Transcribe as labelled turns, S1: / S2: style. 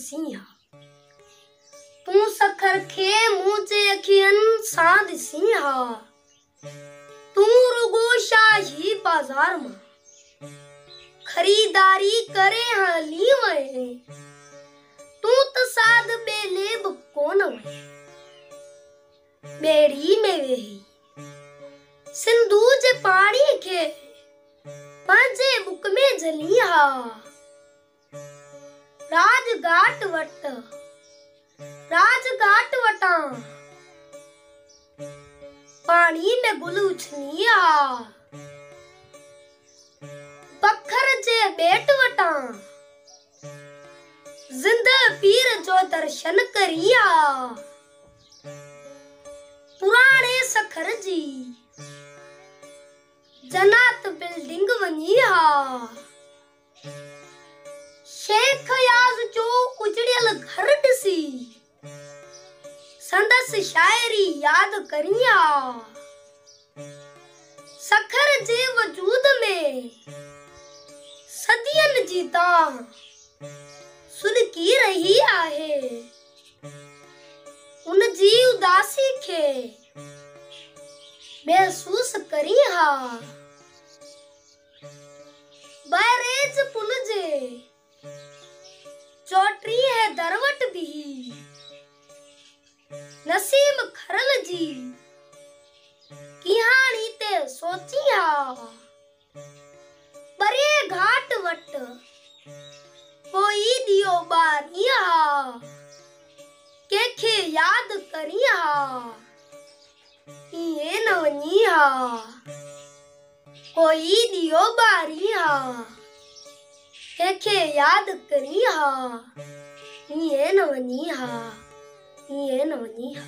S1: ॾिसी हा तूं सखर खे मूं जे अखियुनि सां ॾिसी रुगो शाही बाज़ार माँ। खरीदारी करे हली वए तूं त साध ॿेले बि कोन वए ॿेड़ी में वेही। सिंधू जे पाणी खे पंहिंजे बुक में झली हा। राजघाट वट राजघाट वटां पाणी में गुल हा पखर जे ॿेट वटां ज़िंद पीर जो दर्शन करी हा पुराणे सखर जी। जनात बिल्डिंग वञी शाइरी यादि करी हा सखर जे वजूद में सदियनि जी तां सुलकी रही आहे। उन जी उदासी खे महसूस करी हा बैरेज पुल जे चोटी है दरवट भी। नसीम खरल जी। कहाणी ते सोची हा बरे घाट वट कोई दियो बारी हा कंहिंखे यादि करी हा इएँ न हा कोई दियो बारी हा कंहिंखे यादि करी हा ईअं न वञी 你也那你好。